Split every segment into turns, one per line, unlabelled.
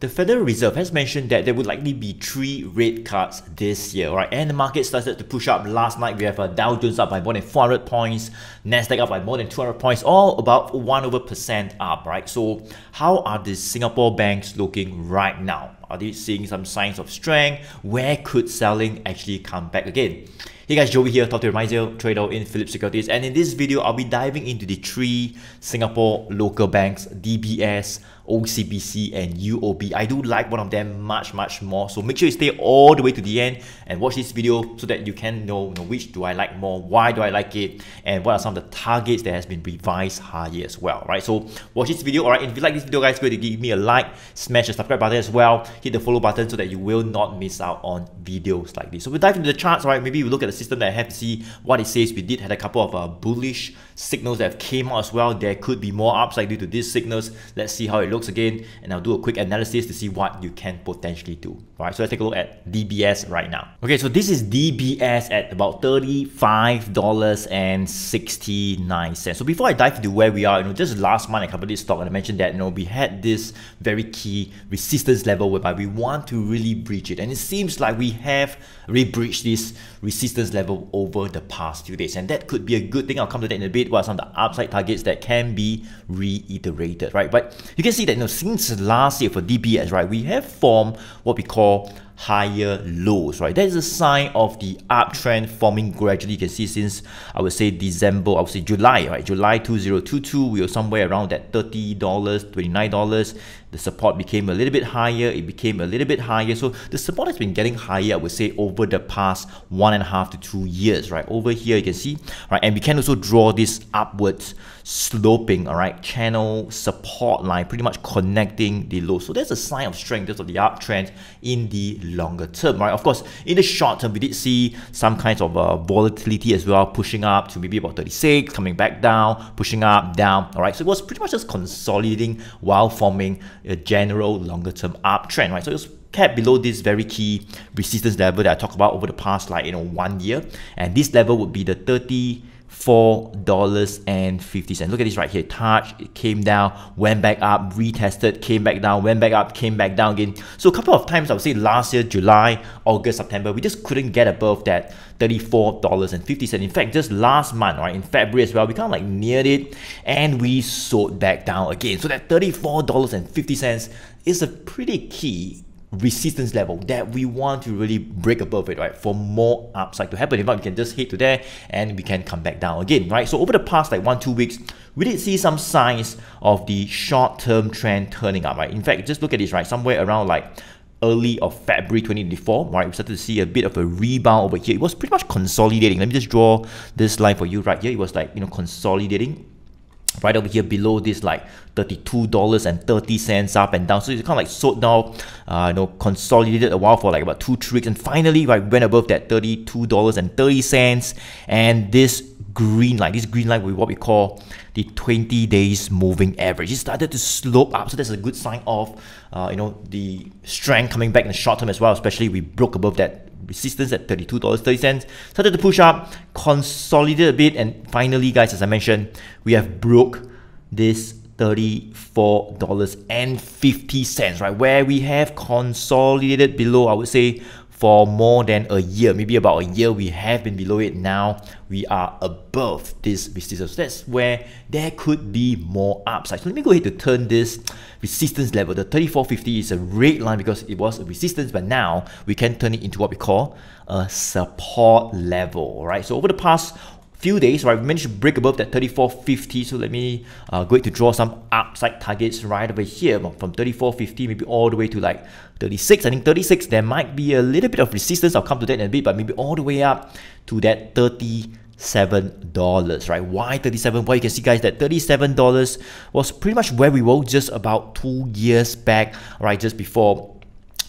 The Federal Reserve has mentioned that there would likely be three rate cuts this year, right? And the market started to push up last night. We have a Dow Jones up by more than 400 points, Nasdaq up by more than 200 points, all about one over percent up, right? So, how are the Singapore banks looking right now? Are they seeing some signs of strength? Where could selling actually come back again? Hey guys, Joey here, talk Dr. remisier, trader in Phillip Securities, and in this video, I'll be diving into the three Singapore local banks, DBS, OCBC, and UOB. I do like one of them much, much more. So make sure you stay all the way to the end and watch this video so that you can know, know which do I like more, why do I like it, and what are some of the targets that has been revised higher as well, right? So watch this video, alright? If you like this video, guys, go to give me a like, smash the subscribe button as well, hit the follow button so that you will not miss out on videos like this. So we dive into the charts, right? Maybe we look at the system that I have to see what it says. We did had a couple of uh, bullish signals that came out as well. There could be more upside due to these signals. Let's see how it looks again, and I'll do a quick analysis to see what you can potentially do. All right, so let's take a look at DBS right now. Okay, so this is DBS at about $35.69. So before I dive into where we are, you know, just last month I covered this stock and I mentioned that, you know, we had this very key resistance level whereby we want to really breach it. And it seems like we have really breached this resistance level over the past few days. And that could be a good thing. I'll come to that in a bit. What are some of the upside targets that can be reiterated, right? But you can see that, you know, since last year for DBS, right, we have formed what we call higher lows, right? That is a sign of the uptrend forming gradually. You can see since I would say December, I would say July, right? July 2022, we were somewhere around that $30, $29. The support became a little bit higher, it became a little bit higher. So the support has been getting higher, I would say, over the past one and a half to two years, right? Over here, you can see, right? And we can also draw this upwards sloping, all right, channel support line, pretty much connecting the low. So that's a sign of strength of the uptrend in the longer term, right? Of course, in the short term, we did see some kinds of uh, volatility as well, pushing up to maybe about 36, coming back down, pushing up, down, all right? So it was pretty much just consolidating while forming a general longer term uptrend, right? So it was kept below this very key resistance level that I talked about over the past like, you know, one year. And this level would be the 30 $4.50. Look at this right here. Touch, it came down, went back up, retested, came back down, went back up, came back down again. So a couple of times, I would say last year, July, August, September, we just couldn't get above that $34.50. In fact, just last month, right, in February as well, we kind of like neared it and we sold back down again. So that $34.50 is a pretty key resistance level that we want to really break above it, right? For more upside to happen. If not, we can just hit to there and we can come back down again, right? So over the past like one, two weeks, we did see some signs of the short-term trend turning up, right? In fact, just look at this, right? Somewhere around like early of February 2024, right? We started to see a bit of a rebound over here. It was pretty much consolidating. Let me just draw this line for you right here. It was like, you know, consolidating right over here below this like $32.30 up and down. So it's kind of like sold down uh, you know consolidated a while for like about two weeks and finally right went above that $32.30 and this green line this green line with what we call the 20 days moving average. It started to slope up. So that's a good sign of uh, you know the strength coming back in the short term as well especially we broke above that resistance at $32.30 started to push up consolidated a bit and finally guys as I mentioned we have broke this $34.50 right? Where we have consolidated below I would say for more than a year, maybe about a year, we have been below it. Now we are above this resistance. That's where there could be more upside. So let me go ahead to turn this resistance level. The 3450 is a red line because it was a resistance, but now we can turn it into what we call a support level. Right. So over the past few days, right, we managed to break above that 34.50. So let me uh, go to draw some upside targets right over here from 34.50, maybe all the way to like 36. I think 36, there might be a little bit of resistance. I'll come to that in a bit, but maybe all the way up to that 30 seven dollars right why 37 well you can see guys that 37 dollars was pretty much where we were just about two years back right just before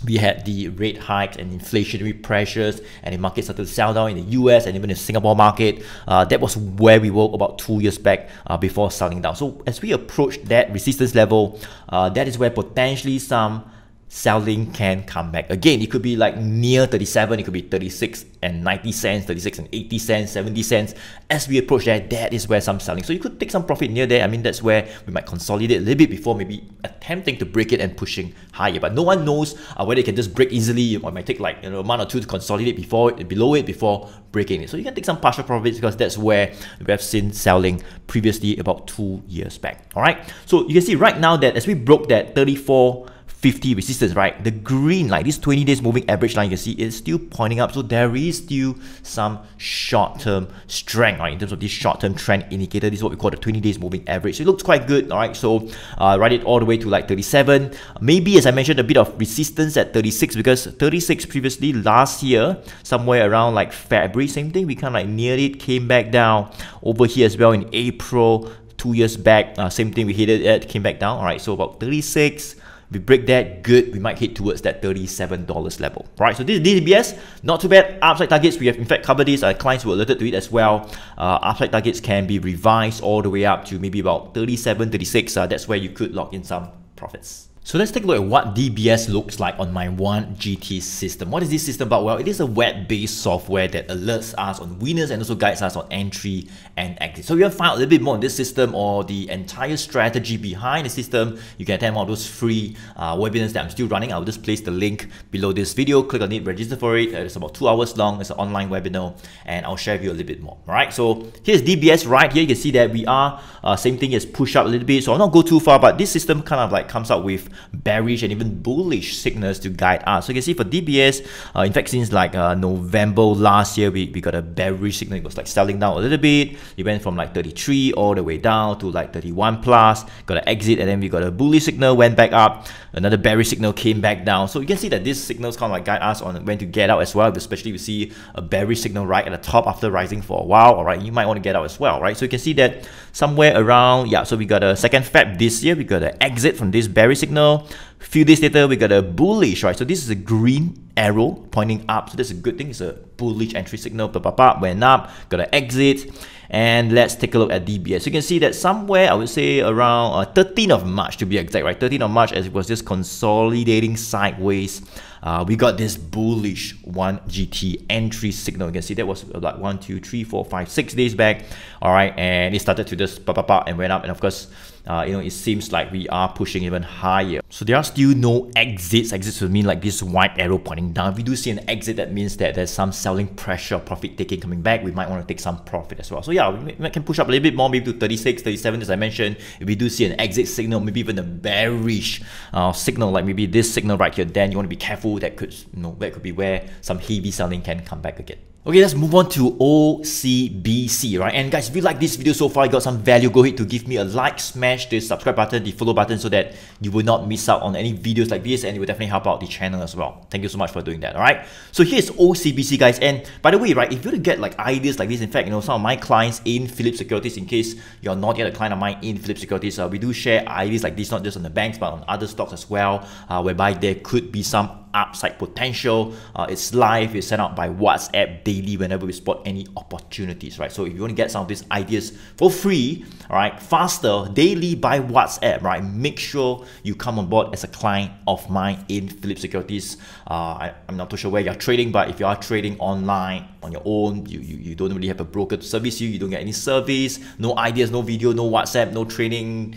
we had the rate hikes and inflationary pressures and the market started to sell down in the US and even the Singapore market. Uh, that was where we were about two years back uh, before selling down. So as we approach that resistance level, uh, that is where potentially some selling can come back. Again, it could be like near 37, it could be 36 and 90 cents, 36 and 80 cents, 70 cents. As we approach that, that is where some selling. So you could take some profit near there. I mean, that's where we might consolidate a little bit before maybe attempting to break it and pushing higher. But no one knows uh, whether it can just break easily or it might take like you know, a month or two to consolidate before it, below it before breaking it. So you can take some partial profits because that's where we have seen selling previously about two years back. All right. So you can see right now that as we broke that 34 50 resistance, right? The green line, this 20 days moving average line, you can see it's still pointing up. So there is still some short-term strength, right? In terms of this short-term trend indicator, this is what we call the 20 days moving average. So it looks quite good, all right? So uh, ride it all the way to like 37. Maybe, as I mentioned, a bit of resistance at 36 because 36 previously last year, somewhere around like February, same thing. We kind of like neared it, came back down over here as well in April two years back. Uh, same thing, we hit it, came back down. All right, so about 36 we break that, good, we might hit towards that $37 level. Right, so this is DBS, not too bad. Upside targets, we have in fact covered this. Our clients were alerted to it as well. Uh, upside targets can be revised all the way up to maybe about 37, 36. Uh, that's where you could lock in some profits. So let's take a look at what DBS looks like on my 1GT system. What is this system about? Well, it is a web-based software that alerts us on winners and also guides us on entry and exit. So if you want to find out a little bit more on this system or the entire strategy behind the system, you can attend one of those free uh, webinars that I'm still running. I'll just place the link below this video. Click on it, register for it. It's about two hours long. It's an online webinar and I'll share with you a little bit more. All right, so here's DBS right here. You can see that we are, uh, same thing as push up a little bit. So I'll not go too far, but this system kind of like comes up with bearish and even bullish signals to guide us. So you can see for DBS, uh, in fact, since like uh, November last year, we, we got a bearish signal. It was like selling down a little bit. It went from like 33 all the way down to like 31 plus. Got an exit and then we got a bullish signal, went back up. Another bearish signal came back down. So you can see that these signals kind of like guide us on when to get out as well. Especially if you see a bearish signal right at the top after rising for a while. All right, you might want to get out as well, right? So you can see that somewhere around, yeah, so we got a second Feb this year. We got an exit from this bearish signal. Few days later, we got a bullish, right? So this is a green arrow pointing up. So that's a good thing. It's a bullish entry signal. Blah, blah, blah, went up, got an exit. And let's take a look at DBS. You can see that somewhere, I would say around uh, 13th of March to be exact, right? 13th of March as it was just consolidating sideways. Uh, we got this bullish 1 GT entry signal. You can see that was like one, two, three, four, five, six days back. All right, and it started to just pop, pop, pop and went up. And of course, uh, you know, it seems like we are pushing even higher. So there are still no exits. Exits would mean like this white arrow pointing down. If we do see an exit, that means that there's some selling pressure, profit taking coming back. We might want to take some profit as well. So yeah, we can push up a little bit more, maybe to 36, 37 as I mentioned. If we do see an exit signal, maybe even a bearish uh, signal, like maybe this signal right here, then you want to be careful. That could, you know, that could be where some heavy selling can come back again. Okay, let's move on to OCBC, right? And guys, if you like this video so far, you got some value, go ahead to give me a like, smash the subscribe button, the follow button so that you will not miss out on any videos like this and it will definitely help out the channel as well. Thank you so much for doing that, alright? So here's OCBC, guys. And by the way, right, if you want to get like ideas like this, in fact, you know, some of my clients in Phillip Securities, in case you're not yet a client of mine in Phillip Securities, uh, we do share ideas like this, not just on the banks, but on other stocks as well, uh, whereby there could be some upside potential. Uh, it's live, it's sent out by WhatsApp daily whenever we spot any opportunities, right? So if you want to get some of these ideas for free, all right, faster, daily by WhatsApp, right? Make sure you come on board as a client of mine in Phillip Securities. Uh, I, am not too sure where you're trading, but if you are trading online on your own, you, you, you don't really have a broker to service you, you don't get any service, no ideas, no video, no WhatsApp, no training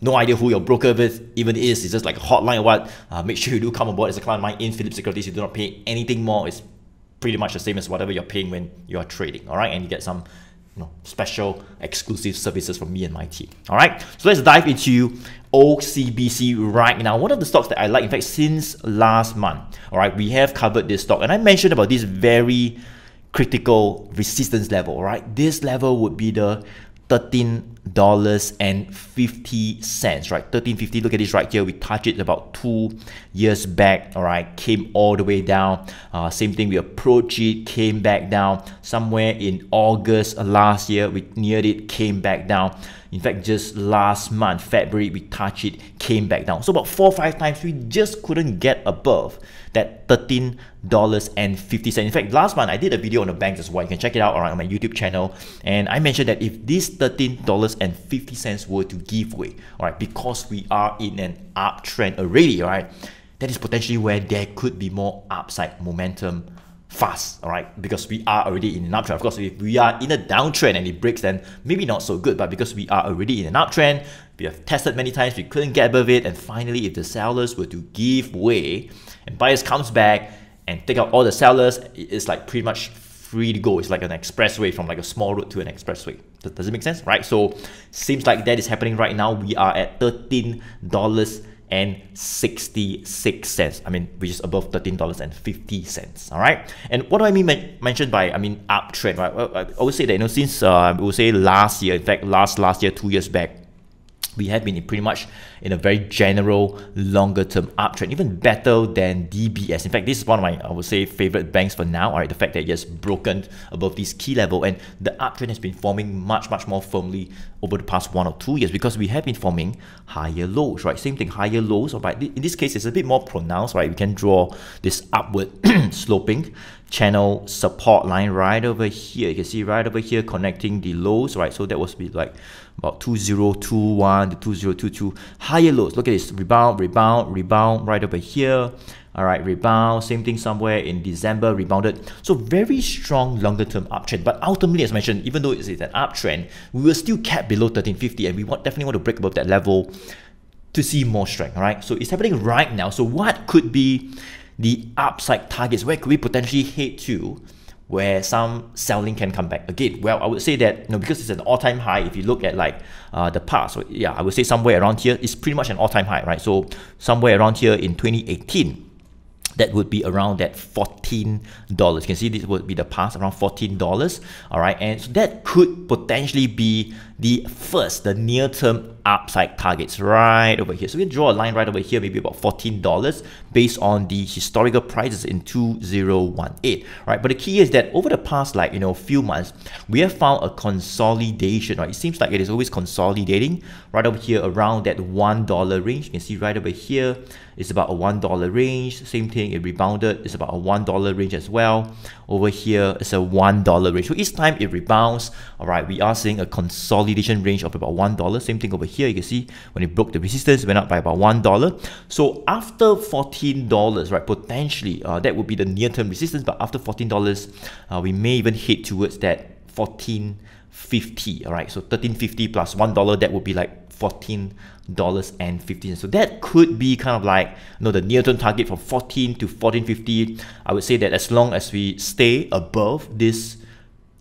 no idea who your broker with even is. It's just like a hotline or what. Uh, make sure you do come aboard as a client of mine in Phillip Securities. You do not pay anything more. It's pretty much the same as whatever you're paying when you're trading. All right, and you get some you know, special exclusive services from me and my team. All right, so let's dive into OCBC right now. One of the stocks that I like, in fact, since last month. All right, we have covered this stock, and I mentioned about this very critical resistance level. Right, this level would be the $13.50, right? 13.50. Look at this right here. We touched it about two years back, all right? Came all the way down. Uh, same thing, we approached it, came back down. Somewhere in August last year, we neared it, came back down. In fact, just last month, February, we touched it, came back down. So about four or five times, we just couldn't get above that $13.50. In fact, last month, I did a video on the banks as well. You can check it out on my YouTube channel. And I mentioned that if this $13.50 were to give way, all right, because we are in an uptrend already, all right, that is potentially where there could be more upside momentum fast, all right? Because we are already in an uptrend. Of course, if we are in a downtrend and it breaks, then maybe not so good. But because we are already in an uptrend, we have tested many times, we couldn't get above it. And finally, if the sellers were to give way and buyers comes back and take out all the sellers, it's like pretty much free to go. It's like an expressway from like a small road to an expressway. Does it make sense? Right? So seems like that is happening right now. We are at $13 and 66 cents. I mean, which is above $13.50. All right. And what do I mean mentioned by, I mean, uptrend, right? I would say that, you know, since, uh, I would say last year, in fact, last, last year, two years back, we have been pretty much in a very general longer term uptrend, even better than DBS. In fact, this is one of my, I would say, favorite banks for now. All right, the fact that it has broken above this key level and the uptrend has been forming much, much more firmly over the past one or two years because we have been forming higher lows, right? Same thing, higher lows, right? In this case, it's a bit more pronounced, right? We can draw this upward sloping channel support line right over here. You can see right over here connecting the lows, right? So that was be like about 2021 to 2022 higher lows. Look at this rebound, rebound, rebound right over here. All right, rebound, same thing somewhere in December, rebounded. So very strong longer term uptrend. But ultimately, as mentioned, even though it's an uptrend, we were still capped below 1350 and we want, definitely want to break above that level to see more strength, all right? So it's happening right now. So what could be the upside targets? Where could we potentially head to where some selling can come back again? Well, I would say that you know because it's an all-time high. If you look at like uh, the past, so yeah, I would say somewhere around here is pretty much an all-time high, right? So somewhere around here in 2018 that would be around that $14. You can see this would be the past around $14. All right. And so that could potentially be the first, the near term upside targets right over here. So we can draw a line right over here, maybe about $14 based on the historical prices in 2018, right? But the key is that over the past like, you know, few months, we have found a consolidation, right? It seems like it is always consolidating right over here around that $1 range. You can see right over here, it's about a $1 range. Same thing, it rebounded, it's about a $1 range as well. Over here, it's a $1 range. So each time it rebounds, all right, we are seeing a consolidation range of about $1. Same thing over here, you can see when it broke the resistance, went up by about $1. So after $14, right, potentially, uh, that would be the near-term resistance, but after $14, uh, we may even head towards that 1450 all right so 1350 plus one dollar that would be like fourteen dollars and fifty. So that could be kind of like you know the near-term target from 14 to 14.50. I would say that as long as we stay above this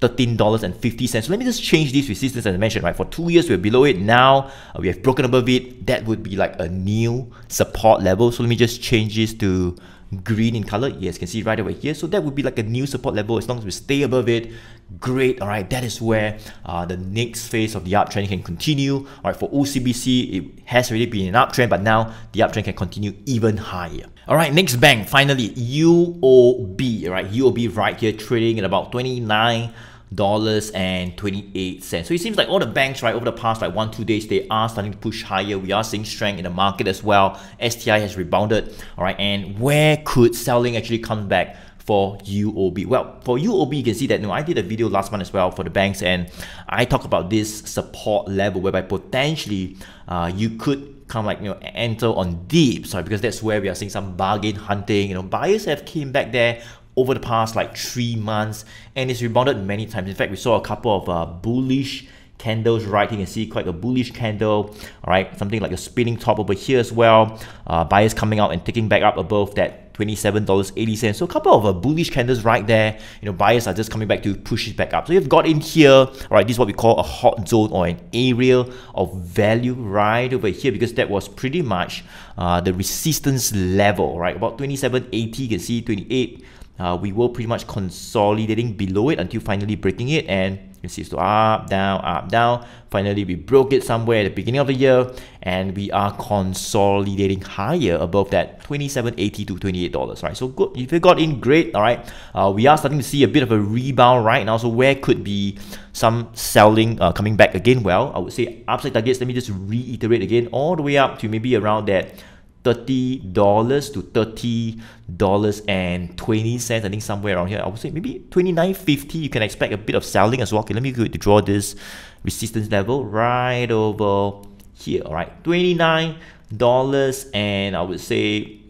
$13.50. So let me just change this resistance as I mentioned, right? For two years, we're below it. Now uh, we have broken above it. That would be like a new support level. So let me just change this to green in color. Yes, you can see right over here. So that would be like a new support level. As long as we stay above it, great. All right, that is where uh, the next phase of the uptrend can continue. All right, for OCBC, it has already been an uptrend, but now the uptrend can continue even higher. All right, next bank, finally, UOB. right? UOB right here trading at about 29 dollars and 28 cents so it seems like all the banks right over the past like one two days they are starting to push higher we are seeing strength in the market as well sti has rebounded all right and where could selling actually come back for UOB. Well, for UOB, you can see that you know, I did a video last month as well for the banks, and I talked about this support level whereby potentially uh, you could kind of like you know enter on deep, sorry, because that's where we are seeing some bargain hunting. You know, buyers have came back there over the past like three months and it's rebounded many times. In fact, we saw a couple of uh, bullish candles right you can see quite a bullish candle all right something like a spinning top over here as well uh, buyers coming out and taking back up above that $27.80 so a couple of uh, bullish candles right there. You know buyers are just coming back to push it back up. So you've got in here all right this is what we call a hot zone or an area of value right over here because that was pretty much uh, the resistance level right? About 27.80 you can see 28 uh, we were pretty much consolidating below it until finally breaking it. And you see so up down up down. Finally we broke it somewhere at the beginning of the year and we are consolidating higher above that 27.80 to 28 dollars right? So good if you got in great all right? Uh, we are starting to see a bit of a rebound right now so where could be some selling uh, coming back again? Well i would say upside targets let me just reiterate again all the way up to maybe around that $30 to $30.20. I think somewhere around here. I would say maybe 29.50. You can expect a bit of selling as well. Okay, let me go to draw this resistance level right over here. All right, $29 and I would say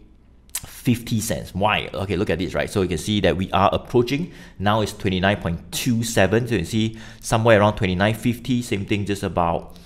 50 cents. Why? Okay, look at this, right? So you can see that we are approaching. Now it's 29.27. So you can see somewhere around 29.50. Same thing just about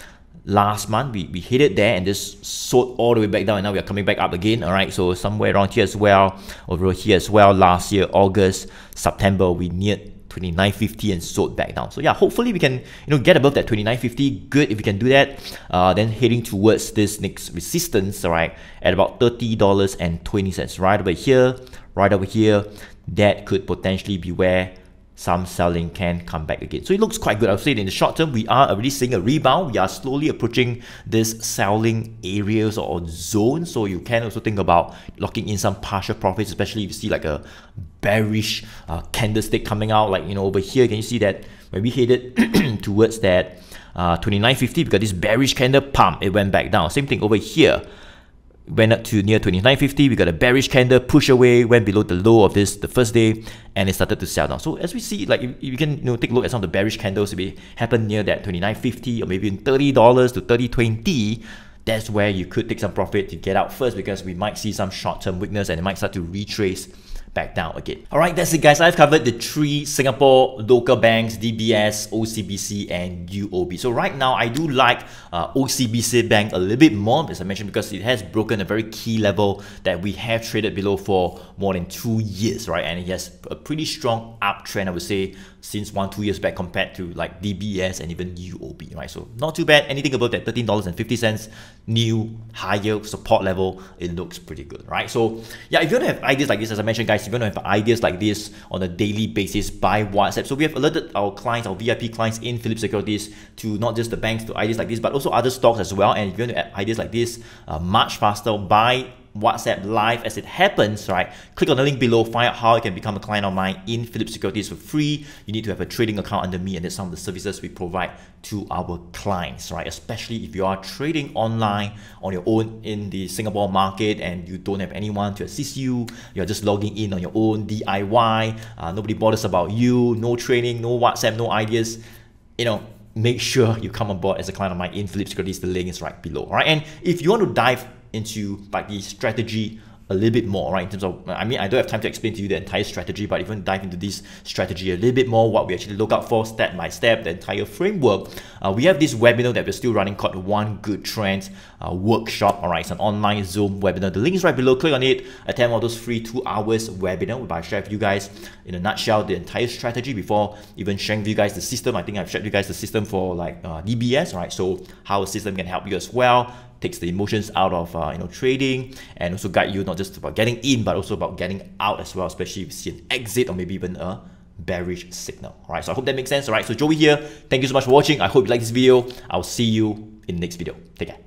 last month. We, we hit it there and just sold all the way back down. And now we are coming back up again. All right. So somewhere around here as well. Over here as well. Last year, August, September, we neared 29.50 and sold back down. So yeah, hopefully we can you know get above that 29.50. Good if we can do that. Uh, then heading towards this next resistance, all right, at about $30.20. Right over here, right over here, that could potentially be where some selling can come back again. So it looks quite good. I would say in the short term, we are already seeing a rebound. We are slowly approaching this selling areas or zones. So you can also think about locking in some partial profits, especially if you see like a bearish uh, candlestick coming out. Like, you know, over here, can you see that when we headed towards that uh, 29.50, because this bearish candle pump, it went back down. Same thing over here went up to near 29.50 we got a bearish candle push away went below the low of this the first day and it started to sell down. So as we see like if, you can you know take a look at some of the bearish candles if it happened near that 29.50 or maybe in $30 to 30.20 that's where you could take some profit to get out first because we might see some short-term weakness and it might start to retrace back down again. Alright, that's it guys. I've covered the three Singapore local banks, DBS, OCBC and UOB. So right now, I do like uh, OCBC Bank a little bit more, as I mentioned, because it has broken a very key level that we have traded below for more than two years, right? And it has a pretty strong uptrend, I would say, since one, two years back compared to like DBS and even UOB, right? So not too bad. Anything above that $13.50 new higher support level, it looks pretty good, right? So yeah, if you don't have ideas like this, as I mentioned, guys, if you want to have ideas like this on a daily basis by WhatsApp, so we have alerted our clients, our VIP clients in Phillip Securities to not just the banks, to ideas like this, but also other stocks as well. And if you want to have ideas like this uh, much faster, buy WhatsApp live as it happens, right? Click on the link below, find out how you can become a client of mine in Phillip Securities for free. You need to have a trading account under me, and that's some of the services we provide to our clients, right? Especially if you are trading online on your own in the Singapore market and you don't have anyone to assist you, you're just logging in on your own DIY, uh, nobody bothers about you, no training, no WhatsApp, no ideas, you know, make sure you come on board as a client of mine in Phillip Securities. The link is right below. All right. And if you want to dive into like the strategy a little bit more, right? In terms of, I mean, I don't have time to explain to you the entire strategy, but to dive into this strategy a little bit more, what we actually look out for step by step, the entire framework, uh, we have this webinar that we're still running called One Good Trend uh, Workshop. All right, it's an online Zoom webinar. The link is right below. Click on it. Attend of those free two hours webinar where I share with you guys in a nutshell the entire strategy before even sharing with you guys the system. I think I've shared with you guys the system for like uh, DBS, right? So how a system can help you as well takes the emotions out of uh, you know trading and also guide you not just about getting in but also about getting out as well especially if you see an exit or maybe even a bearish signal. All right so i hope that makes sense. All right so joey here. Thank you so much for watching. I hope you like this video. I'll see you in the next video. Take care